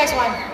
next one.